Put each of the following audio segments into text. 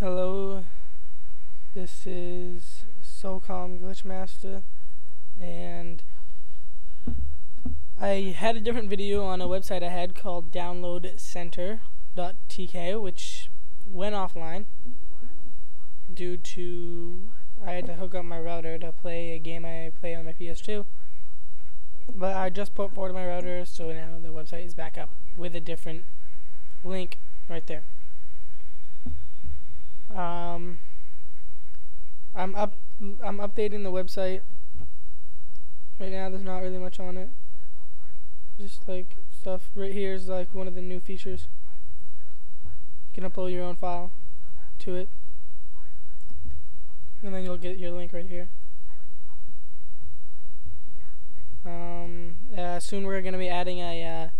Hello, this is SOCOM Glitchmaster, and I had a different video on a website I had called downloadcenter.tk, which went offline due to I had to hook up my router to play a game I play on my PS2. But I just put forward my router, so now the website is back up with a different link right there. Um, I'm up. I'm updating the website right now. There's not really much on it. Just like stuff right here is like one of the new features. You can upload your own file to it, and then you'll get your link right here. Um, uh, soon we're gonna be adding a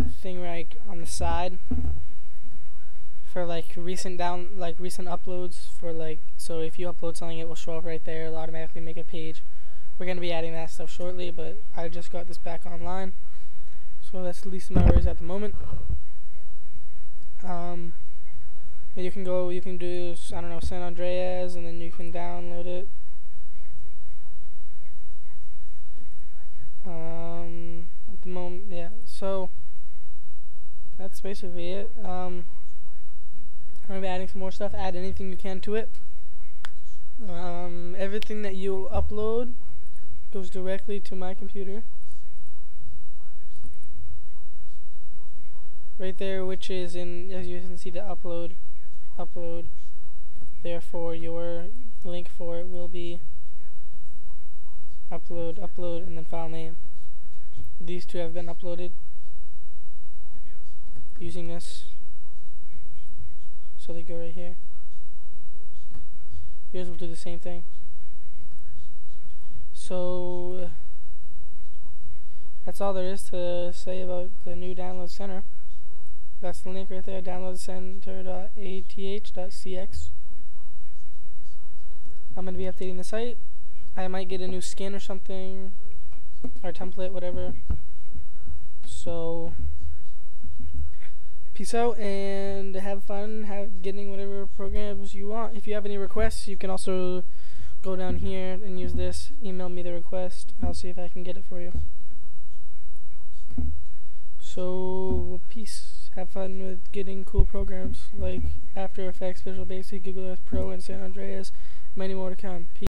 uh, thing right on the side for like recent down like recent uploads for like so if you upload something it will show up right there it'll automatically make a page. We're going to be adding that stuff shortly but I just got this back online. So that's the least of my worries at the moment. Um, you can go you can do I don't know San Andreas and then you can download it. Um, at the moment yeah so that's basically it. Um, I'm gonna be adding some more stuff. Add anything you can to it. Um, everything that you upload goes directly to my computer. Right there, which is in, as you can see, the upload, upload. Therefore, your link for it will be upload, upload, and then file name. These two have been uploaded using this. So they go right here. Yours will do the same thing. So uh, that's all there is to say about the new download center. That's the link right there, downloadcentre.ath.cx. I'm going to be updating the site. I might get a new skin or something, or template, whatever. So peace out and have fun have getting whatever programs you want. If you have any requests, you can also go down here and use this. Email me the request. I'll see if I can get it for you. So, peace. Have fun with getting cool programs like After Effects, Visual Basic, Google Earth Pro, and San Andreas. Many more to come. Peace.